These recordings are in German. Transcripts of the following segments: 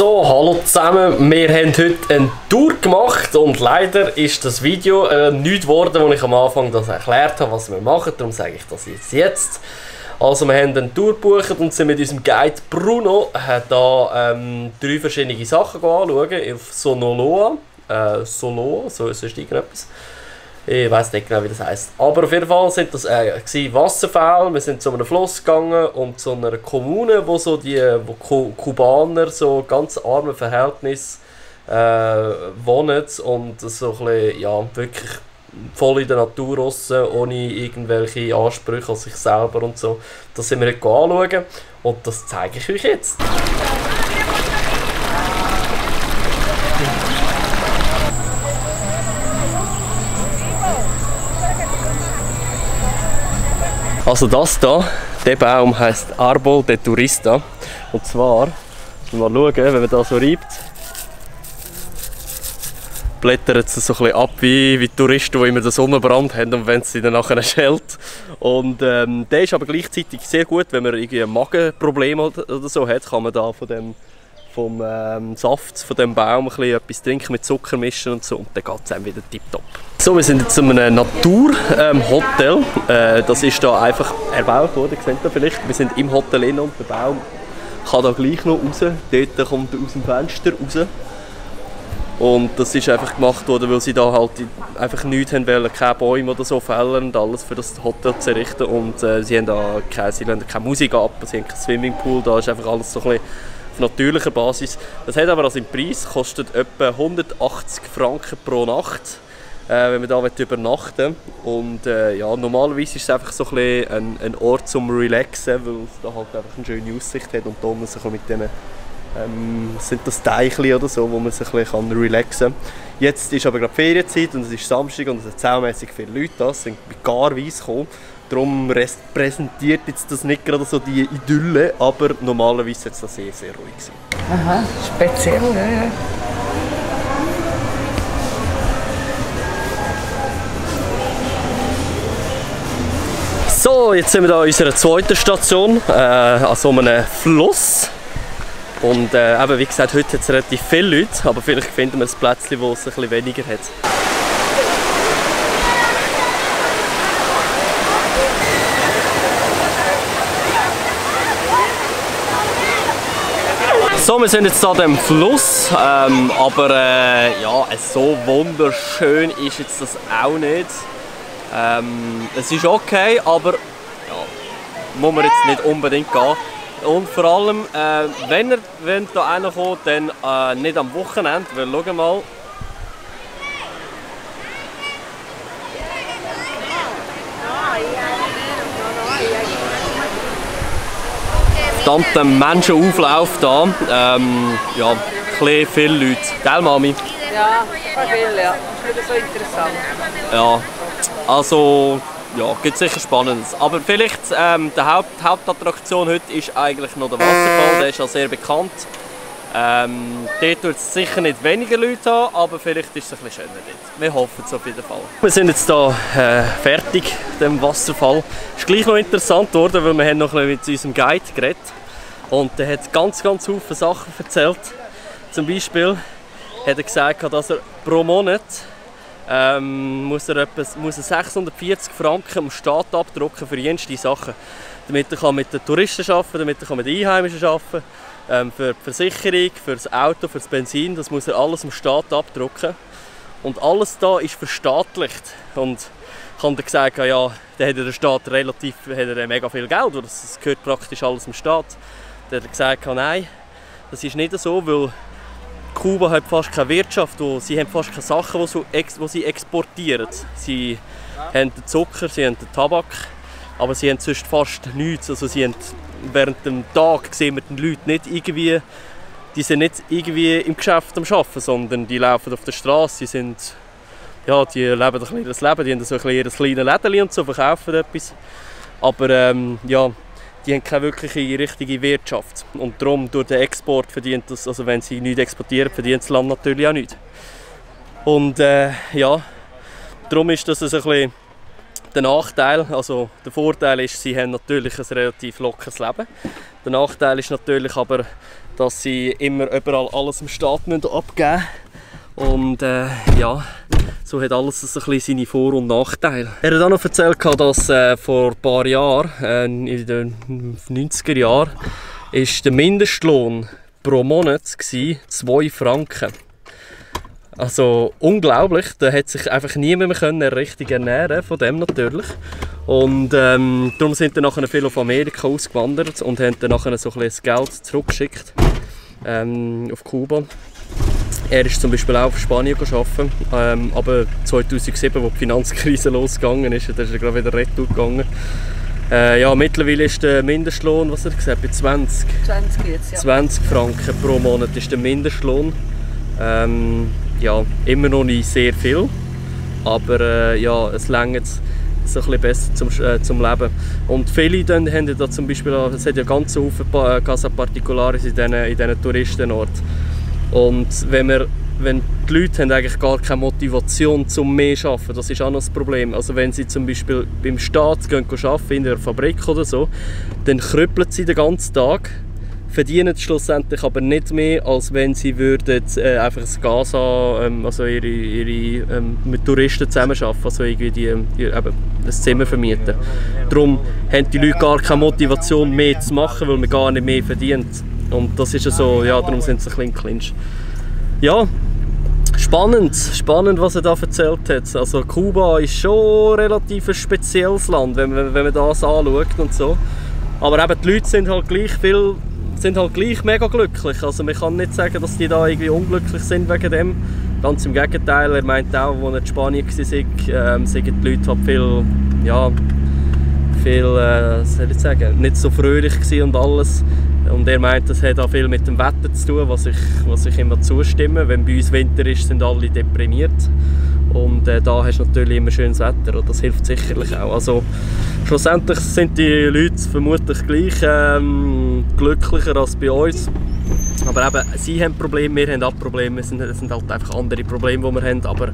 So, hallo zusammen. Wir haben heute eine Tour gemacht und leider ist das Video äh, nicht geworden, wo ich am Anfang das erklärt habe, was wir machen. Darum sage ich das jetzt. jetzt. Also wir haben eine Tour gebucht und sind mit unserem Guide Bruno äh, da ähm, drei verschiedene Sachen anschauen. Auf Sonoloa, äh, Soloa, so ist irgendetwas. Ich weiß nicht genau, wie das heißt. Aber auf jeden Fall sind das äh, Wasserfälle. Wir sind zu einem Fluss gegangen und zu einer Kommune, wo so die wo Kubaner so ganz arme Verhältnisse äh, wohnen und so ein ja, wirklich voll in der Natur raus, ohne irgendwelche Ansprüche an sich selber und so. Das sind wir heute anschauen und das zeige ich euch jetzt. Also das da, der Baum heißt Arbol de Turista. Und zwar, mal schauen, wenn man da so reibt, blättert es so ein bisschen ab wie, wie Touristen, die immer den Sonnenbrand haben und wenn es sie dann nachher schält. Und ähm, der ist aber gleichzeitig sehr gut, wenn man irgendwie ein Magenproblem oder so hat, kann man da von dem vom ähm, Saft von dem Baum ein bisschen etwas trinken mit Zucker mischen und so und dann geht es einem wieder tipptopp. So, wir sind jetzt in einem Naturhotel. Ähm, äh, das ist da einfach erbaut worden, ihr seht das vielleicht. Wir sind im Hotel innen und der Baum kann da gleich noch raus. Dort kommt er aus dem Fenster raus. Und das ist einfach gemacht worden, weil sie da halt einfach nichts haben wollen, keine Bäume oder so fällen und alles für das Hotel zu errichten. Und äh, sie haben da keine, sie keine Musik ab, sie haben keinen Swimmingpool, da ist einfach alles so ein bisschen natürlicher Basis. Das hat aber also im Preis, kostet etwa 180 Franken pro Nacht, äh, wenn man da übernachten will. Und äh, ja, normalerweise ist es einfach so ein, ein, ein Ort zum Relaxen, weil es da halt einfach eine schöne Aussicht hat und da muss man mit denen ähm, sind das Teichli oder so, wo man sich ein bisschen relaxen kann. Jetzt ist aber gerade Ferienzeit und es ist Samstag und es sind zahlenmässig viele Leute da, es sind garweise gekommen. Darum präsentiert jetzt das nicht gerade so die Idylle, aber normalerweise ist das sehr, sehr ruhig. Aha, speziell, ja, ja. So, jetzt sind wir hier an unserer zweiten Station, äh, an so einem Fluss. Und äh, eben, wie gesagt, heute hat es relativ viele Leute, aber vielleicht finden wir ein Plätzchen, wo es ein bisschen weniger hat. So, wir sind jetzt an dem Fluss, ähm, aber äh, ja, so wunderschön ist jetzt das auch nicht. Ähm, es ist okay, aber ja, muss man jetzt nicht unbedingt gehen. Und vor allem, äh, wenn ihr einer kommt, dann äh, nicht am Wochenende, weil schau mal, verdammter Menschenauflauf da. Ähm, ja, ein viele Leute. Gell, Mami? Ja, viel, ja. Das ist nicht so interessant. Ja, also ja, gibt sicher Spannendes. Aber vielleicht ähm, die Haupt Hauptattraktion heute ist eigentlich noch der Wasserfall, der ist ja sehr bekannt. Ähm, dort wird es sicher nicht weniger Leute haben, aber vielleicht ist es ein bisschen schöner dort. Wir hoffen es auf jeden Fall. Wir sind jetzt hier äh, fertig, dem Wasserfall. Ist gleich noch interessant geworden, weil wir haben noch ein bisschen mit unserem Guide geredet und der hat ganz, ganz viele Sachen erzählt. Zum Beispiel hat er gesagt, dass er pro Monat ähm, muss er etwas, muss er 640 Franken am Staat abdrucken für jenste Sachen. Damit er mit den Touristen arbeiten damit er mit den Einheimischen arbeiten ähm, Für die Versicherung, für das Auto, für das Benzin, das muss er alles am Staat abdrucken. Und alles da ist verstaatlicht. Und ich habe gesagt, ja, da hat der Staat relativ hat er mega viel Geld, das gehört praktisch alles dem Staat. Dann hat gesagt, nein, das ist nicht so, weil Kuba hat fast keine Wirtschaft, sie haben fast keine Sachen, die sie exportieren. Sie haben den Zucker, sie haben den Tabak, aber sie haben sonst fast nichts. Also sie haben während dem Tag sehen wir die Leute nicht irgendwie, die sind nicht irgendwie im Geschäft am Arbeiten, sondern die laufen auf der Straße, sie sind, ja, die leben ein kleines Leben, die haben so ein kleines Läden und so, verkaufen etwas. Aber ähm, ja, die haben keine wirkliche richtige Wirtschaft. Und darum, durch den Export verdient das, also wenn sie nichts exportieren, verdient das Land natürlich auch nichts. Und äh, ja, darum ist das ein bisschen der Nachteil. Also der Vorteil ist, sie haben natürlich ein relativ lockeres Leben. Der Nachteil ist natürlich aber, dass sie immer überall alles im Staat abgeben müssen. Und äh, ja, so hat alles ein bisschen seine Vor- und Nachteile. Er hat auch noch erzählt, dass äh, vor ein paar Jahren, äh, in den 90er Jahren, ist der Mindestlohn pro Monat 2 Franken. Also unglaublich, da hat sich einfach niemand können richtig ernähren von dem natürlich. Und ähm, darum sind dann nachher viele auf Amerika ausgewandert und haben dann nachher so ein bisschen Geld zurückgeschickt ähm, auf Kuba. Er ist zum Beispiel auch auf Spanien arbeiten, ähm, aber 2007, als die Finanzkrise losgegangen ist, da ist er gerade wieder retour gegangen. Äh, ja, mittlerweile ist der Mindestlohn, was hat er gesagt, bei 20. 20 jetzt, ja. 20 Franken pro Monat ist der Mindestlohn. Ähm, ja, immer noch nicht sehr viel, aber äh, ja, es reicht so ein bisschen besser zum, äh, zum Leben. Und viele dann haben da zum Beispiel, es hat ja ganz viele Casa Particulares in diesen, in diesen Touristenorten. Und wenn, wir, wenn die Leute haben eigentlich gar keine Motivation zum mehr zu arbeiten, das ist auch noch das Problem. Also wenn sie zum Beispiel beim Staat gehen arbeiten, in einer Fabrik oder so, dann krüppeln sie den ganzen Tag verdienen schlussendlich aber nicht mehr, als wenn sie würden, äh, einfach das Gas haben, ähm, also ihre, ihre ähm, mit Touristen zusammenarbeiten, also irgendwie die, die, eben, das Zimmer vermieten. Darum haben die Leute gar keine Motivation mehr zu machen, weil man gar nicht mehr verdient. Und das ist ja so, ja, darum sind sie ein bisschen clinch. Ja, spannend, spannend, was er da erzählt hat. Also Kuba ist schon relativ ein spezielles Land, wenn man, wenn man das anschaut und so. Aber eben die Leute sind halt gleich viel sind halt gleich mega glücklich. Also man kann nicht sagen, dass die da irgendwie unglücklich sind wegen dem. Ganz im Gegenteil, er meint auch, als er in Spanien war, ähm, sind die Leute halt viel, ja, viel, äh, soll ich sagen, nicht so fröhlich und alles. Und er meint, das hat auch viel mit dem Wetter zu tun, was ich, was ich immer zustimme. Wenn bei uns Winter ist, sind alle deprimiert. Und äh, da hast du natürlich immer schönes Wetter und das hilft sicherlich auch. Also schlussendlich sind die Leute vermutlich gleich ähm, glücklicher als bei uns. Aber eben, sie haben Probleme, wir haben auch Probleme. Es sind, sind halt einfach andere Probleme, die wir haben. Aber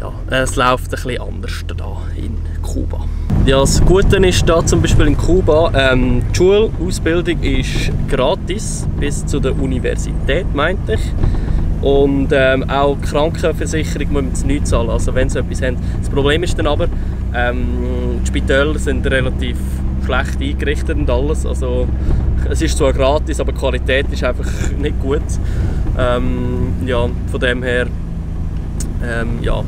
ja, es läuft ein bisschen anders da in Kuba. Ja, das Gute ist da zum Beispiel in Kuba, ähm, die Schulausbildung ist gratis bis zu der Universität, meinte ich. Und ähm, auch die Krankenversicherung muss man nicht zahlen, also wenn sie etwas haben. Das Problem ist dann aber, ähm, die Spitäler sind relativ schlecht eingerichtet und alles. Also, es ist zwar gratis, aber die Qualität ist einfach nicht gut. Ähm, ja, von dem her ähm, ja,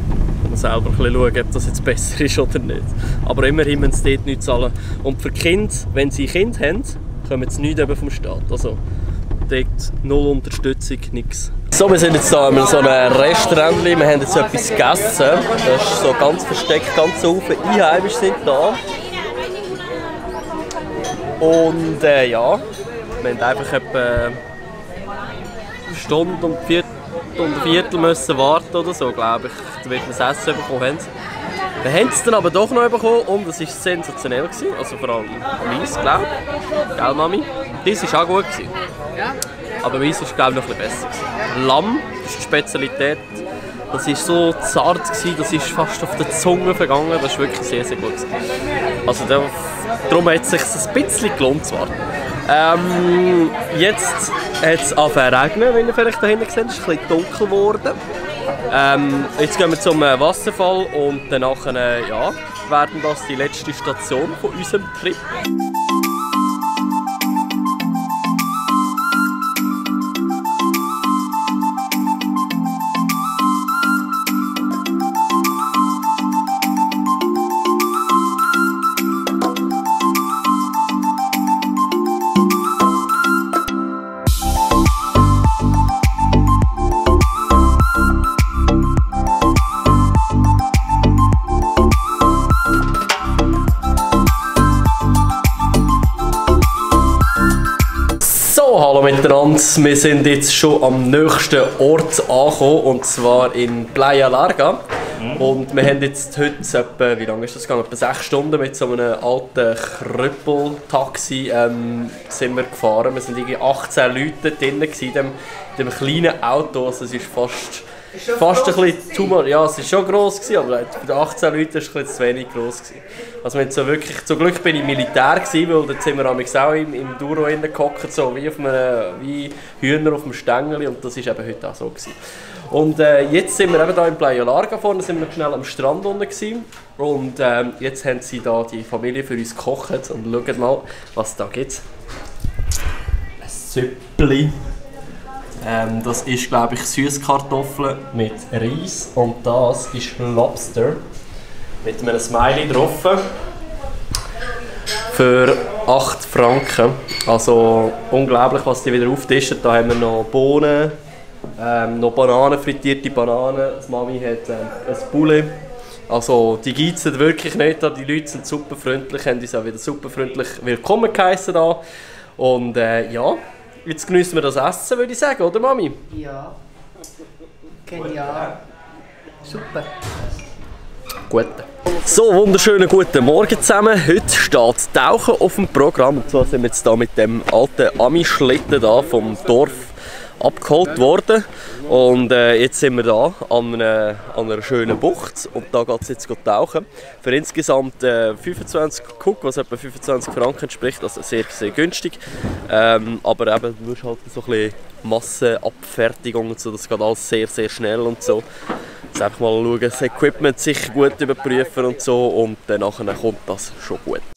man selber schauen, ob das jetzt besser ist oder nicht. Aber immerhin müssen sie dort nicht zahlen. Und für Kinder, wenn sie Kinder haben, kommen sie nichts vom Staat. Also dort null Unterstützung, nichts. So, wir sind jetzt hier in so einem Restaurant, wir haben jetzt etwas gegessen. Das ist so ganz versteckt, ganz viele Einheimische sind da. Und äh, ja, wir haben einfach etwa eine Stunde und vier, und ein Viertel müssen warten oder so, glaube ich, damit wir das Essen bekommen haben. Wir haben es dann aber doch noch bekommen und es war sensationell. Gewesen. Also vor allem meins, glaube ich. Gell, Mami? Dies war auch gut. Gewesen. Aber meins war, glaube ich, noch ein bisschen besser. Gewesen. Lamm ist die Spezialität. Das war so zart, gewesen, das ist fast auf der Zunge vergangen. Das war wirklich sehr, sehr gut. Gewesen. Also darum hat es sich ein bisschen gelohnt zwar. Ähm, jetzt hat es angefangen regnen, wie ihr vielleicht da hinten seht. Es ist ein bisschen dunkel geworden. Ähm, jetzt gehen wir zum äh, Wasserfall und danach äh, ja, werden das die letzte Station von unserem Trip. Hallo miteinander. Wir sind jetzt schon am nächsten Ort angekommen, und zwar in Playa Larga. Und wir haben jetzt heute etwa, wie lange ist das gegangen? Etwa sechs Stunden mit so einem alten Krüppeltaxi ähm, sind wir gefahren. Wir sind irgendwie 18 Leute drin in dem, in dem kleinen Auto. Also es ist fast fast ein bisschen zu mal. Ja, es war schon gross, gewesen, aber bei den 18 Leuten war es ein bisschen zu wenig gross. Gewesen. Also wenn so wirklich, zum Glück bin ich Militär gewesen, weil dort sind wir auch im, im Duro gehockt, so wie, auf einem, wie Hühner auf dem Stängel und das war eben heute auch so. Gewesen. Und äh, jetzt sind wir eben hier in Playa Larga vorne, sind wir schnell am Strand unten gewesen. Und ähm, jetzt haben sie da die Familie für uns gekocht und schaut mal, was da gibt. Ein Süppli. Ähm, das ist, glaube ich, Süßkartoffeln mit Reis und das ist Lobster mit einem Smiley drauf. Für 8 Franken. Also unglaublich, was die wieder auftischen. Da haben wir noch Bohnen, ähm, noch Bananen, frittierte Bananen. Die Mami hat ähm, ein Poulet. Also die gibt es wirklich nicht. Die Leute sind super freundlich, haben uns auch wieder super freundlich willkommen geheißen da. Und äh, ja, jetzt genießen wir das Essen, würde ich sagen, oder Mami? Ja. Genial. Super. Gut. So, wunderschönen guten Morgen zusammen. Heute steht Tauchen auf dem Programm. Und zwar sind wir jetzt hier mit dem alten Ami-Schlitten vom Dorf abgeholt worden. Und äh, jetzt sind wir da an einer, an einer schönen Bucht und da geht es jetzt tauchen. Für insgesamt äh, 25 Cook, was etwa 25 Franken entspricht, also sehr, sehr günstig. Ähm, aber eben, du musst halt so ein bisschen Massenabfertigung und so, das geht alles sehr, sehr schnell und so. Jetzt einfach mal schauen, das Equipment sicher gut überprüfen und so und dann kommt das schon gut.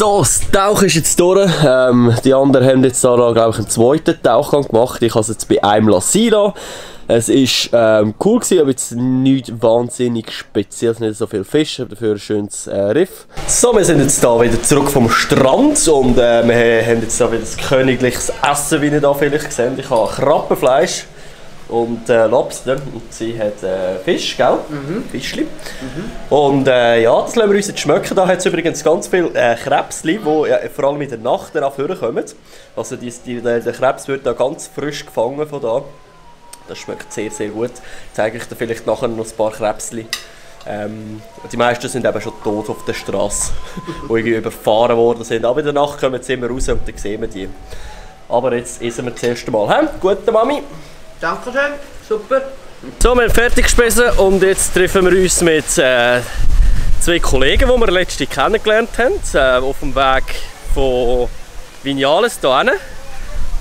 So, das Tauchen ist jetzt durch. Ähm, die anderen haben jetzt da, glaube ich, einen zweiten Tauchgang gemacht. Ich habe es jetzt bei einem lassen. Es war ähm, cool, gewesen, aber jetzt nicht wahnsinnig speziell, nicht so viel Fisch, aber dafür ein schönes äh, Riff. So, wir sind jetzt da wieder zurück vom Strand und äh, wir haben jetzt da wieder das königliches Essen, wie ihr da vielleicht gesehen Ich habe Krabbenfleisch und äh, Lobster und sie hat äh, Fisch, gell? Mhm. Fischli. Mhm. Und äh, ja, das lassen wir uns jetzt schmecken. Da hat es übrigens ganz viele äh, Krebsli, die ja, vor allem in der Nacht darauf kommen. Also die, die, der, der Krebs wird da ganz frisch gefangen von da. Das schmeckt sehr, sehr gut. Ich zeige ich dir vielleicht nachher noch ein paar Krebsli. Ähm, die meisten sind eben schon tot auf der Straße, die irgendwie überfahren worden sind. Aber in der Nacht kommen sie immer raus und dann sehen wir die. Aber jetzt essen wir das erste Mal. He? Gute Mami! Dankeschön, super. So, wir haben fertig gespissen und jetzt treffen wir uns mit äh, zwei Kollegen, die wir letztens kennengelernt haben, äh, auf dem Weg von Vinales hierhin.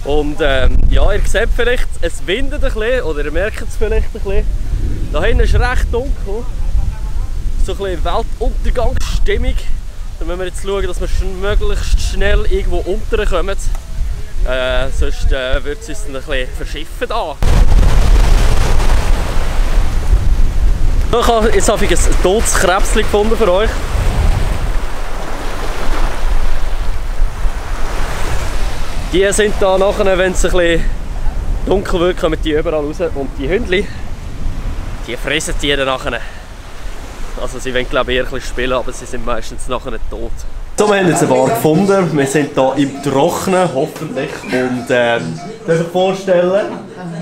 Und ähm, ja, ihr seht vielleicht, es windet ein bisschen, oder ihr merkt es vielleicht ein bisschen. Da hinten ist recht dunkel. So ein bisschen Weltuntergangsstimmung. Da müssen wir jetzt schauen, dass wir möglichst schnell irgendwo unterkommen. Äh, sonst äh, würde es uns ein bisschen verschiffen da. Ich habe jetzt habe ich ein totes Krebschen gefunden für euch. Die sind da nachher, wenn es ein bisschen dunkel wird, kommen die überall raus. Und die Hündchen, die fressen die dann nachher. Also sie wollen glaube ich eher ein bisschen spielen, aber sie sind meistens nachher tot. So, wir haben jetzt ein paar gefunden. Wir sind hier im Trocknen, hoffentlich. Und ähm, darf ich vorstellen,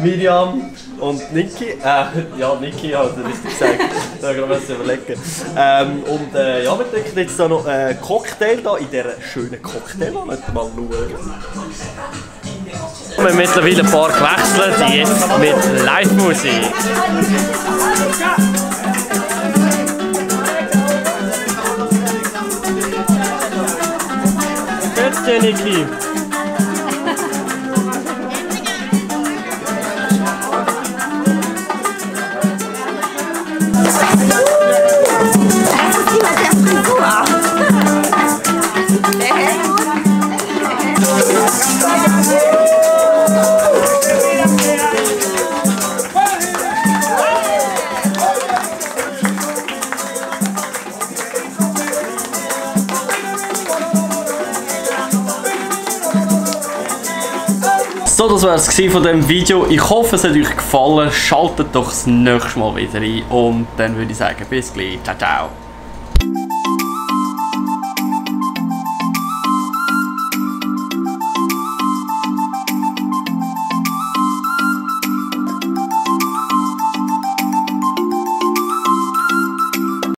Miriam und Niki. Äh, ja, Niki es richtig gesagt. da kann man überlegen. Ähm, und äh, ja, wir trinken jetzt hier noch einen Cocktail da in dieser schönen Cocktail. Mal schauen. Wir haben mittlerweile ein paar gewechselt, jetzt mit Live-Musik. Energie. So, das war es von dem Video. Ich hoffe, es hat euch gefallen. Schaltet doch das nächste Mal wieder ein. Und dann würde ich sagen, bis gleich. Ciao, ciao.